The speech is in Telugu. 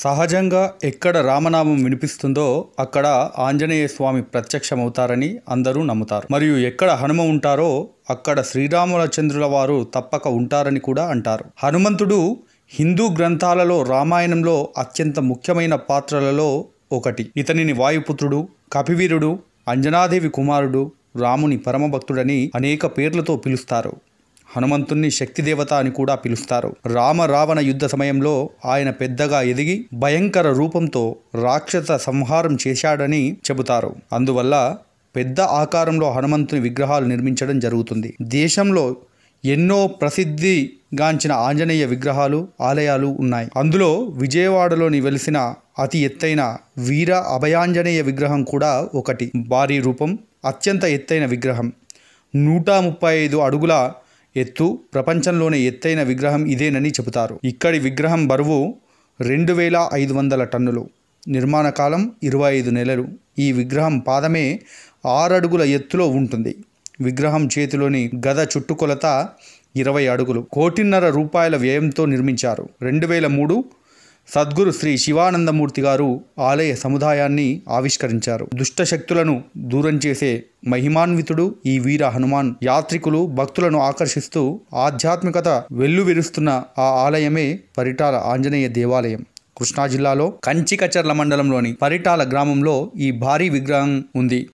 సహజంగా ఎక్కడ రామనామం వినిపిస్తుందో అక్కడ ఆంజనేయ స్వామి ప్రత్యక్షమవుతారని అందరూ నమ్ముతారు. మరియు ఎక్కడ హనుమ ఉంటారో అక్కడ శ్రీరామచంద్రుల వారు తప్పక ఉంటారని కూడా అంటారు. హనుమంతుడు హిందూ గ్రంథాలలో రామాయణంలో అత్యంత ముఖ్యమైన పాత్రలలో ఒకటి. ఇతనిని వాయుపుత్రుడు కపివీరుడు అంజనాదేవి కుమారుడు రాముని పరమభక్తుడని అనేక పేర్లతో పిలుస్తారు. హనుమంతుణ్ణి శక్తిదేవత అని కూడా పిలుస్తారు. రామ రావణ యుద్ధ సమయంలో ఆయన పెద్దగా ఎదిగి భయంకర రూపంతో రాక్షస సంహారం చేశాడని చెబుతారు. అందువల్ల పెద్ద ఆకారంలో హనుమంతుని విగ్రహాలు నిర్మించడం జరుగుతుంది. దేశంలో ఎన్నో ప్రసిద్ధిగాంచిన ఆంజనేయ విగ్రహాలు ఆలయాలు ఉన్నాయి. అందులో విజయవాడలోని వెలిసిన అతి ఎత్తైన వీర అభయాంజనేయ విగ్రహం కూడా ఒకటి. భారీ రూపం అత్యంత ఎత్తైన విగ్రహం. నూట ముప్పై ఐదు అడుగుల ఎత్తు ప్రపంచంలోనే ఎత్తైన విగ్రహం ఇదేనని చెబుతారు. ఇక్కడి విగ్రహం బరువు రెండు వేల ఐదు వందల టన్నులు. నిర్మాణ కాలం ఇరవై ఐదు నెలలు. ఈ విగ్రహం పాదమే ఆరడుగుల ఎత్తులో ఉంటుంది. విగ్రహం చేతిలోని గద చుట్టుకొలత ఇరవై అడుగులు. కోటిన్నర రూపాయల వ్యయంతో నిర్మించారు. రెండు వేల మూడు సద్గురు శ్రీ శివానందమూర్తి గారు ఆలయ సముదాయాన్ని ఆవిష్కరించారు. దుష్ట శక్తులను దూరం చేసే మహిమాన్వితుడు ఈ వీర హనుమాన్. యాత్రికులు భక్తులను ఆకర్షిస్తూ ఆధ్యాత్మికత వెల్లువిరుస్తున్న ఆ ఆలయమే పరిటాల ఆంజనేయ దేవాలయం. కృష్ణా జిల్లాలో కంచికచర్ల మండలంలోని పరిటాల గ్రామంలో ఈ భారీ విగ్రహం ఉంది.